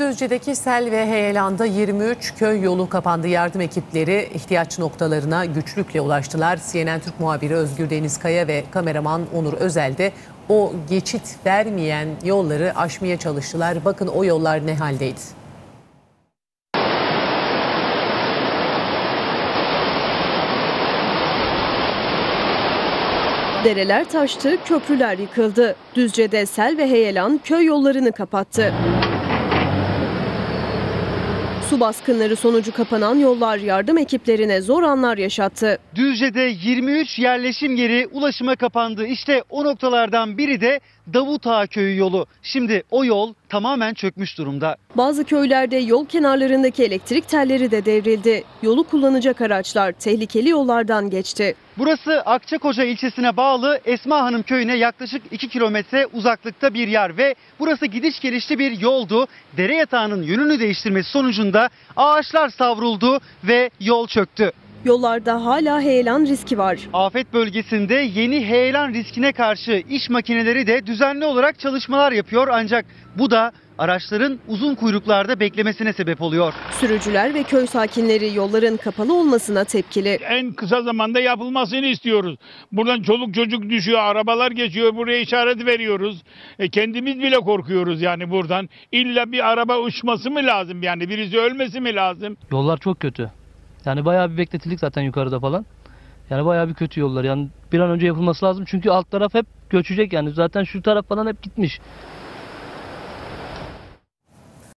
Düzce'deki sel ve heyelanda 23 köy yolu kapandı. Yardım ekipleri ihtiyaç noktalarına güçlükle ulaştılar. CNN Türk muhabiri Özgür Deniz Kaya ve kameraman Onur Özel de o geçit vermeyen yolları aşmaya çalıştılar. Bakın o yollar ne haldeydi. Dereler taştı, köprüler yıkıldı. Düzce'de sel ve heyelan köy yollarını kapattı. Su baskınları sonucu kapanan yollar yardım ekiplerine zor anlar yaşattı. Düzce'de 23 yerleşim yeri ulaşıma kapandı. İşte o noktalardan biri de Davutağa köyü yolu. Şimdi o yol tamamen çökmüş durumda. Bazı köylerde yol kenarlarındaki elektrik telleri de devrildi. Yolu kullanacak araçlar tehlikeli yollardan geçti. Burası Akçakoca ilçesine bağlı Esma Hanım köyüne yaklaşık 2 kilometre uzaklıkta bir yer ve burası gidiş gelişli bir yoldu. Dere yatağının yönünü değiştirmesi sonucunda ağaçlar savruldu ve yol çöktü. Yollarda hala heyelan riski var. Afet bölgesinde yeni heyelan riskine karşı iş makineleri de düzenli olarak çalışmalar yapıyor ancak bu da araçların uzun kuyruklarda beklemesine sebep oluyor. Sürücüler ve köy sakinleri yolların kapalı olmasına tepkili. en kısa zamanda yapılmasını istiyoruz. Buradan çoluk çocuk düşüyor, arabalar geçiyor, buraya işaret veriyoruz. E, kendimiz bile korkuyoruz yani buradan. İlla bir araba uçması mı lazım yani birisi ölmesi mi lazım? Yollar çok kötü. Yani bayağı bir bekletildik zaten yukarıda falan. Yani bayağı bir kötü yollar. Yani bir an önce yapılması lazım çünkü alt taraf hep göçecek yani. Zaten şu taraf falan hep gitmiş.